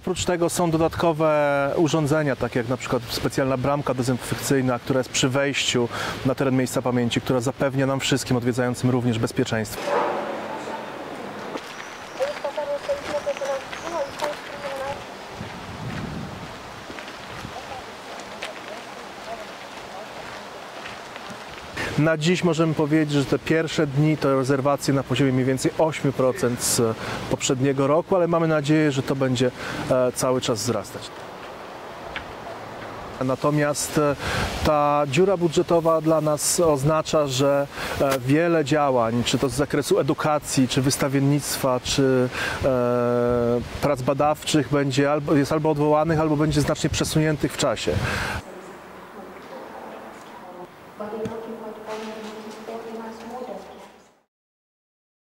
Oprócz tego są dodatkowe urządzenia, takie jak na przykład specjalna bramka dezynfekcyjna, która jest przy wejściu na teren miejsca pamięci, która zapewnia nam wszystkim odwiedzającym również bezpieczeństwo. Na dziś możemy powiedzieć, że te pierwsze dni to rezerwacje na poziomie mniej więcej 8% z poprzedniego roku, ale mamy nadzieję, że to będzie e, cały czas wzrastać. Natomiast e, ta dziura budżetowa dla nas oznacza, że e, wiele działań, czy to z zakresu edukacji, czy wystawiennictwa, czy prac badawczych będzie albo, jest albo odwołanych, albo będzie znacznie przesuniętych w czasie. 快点，快点，快点，快点！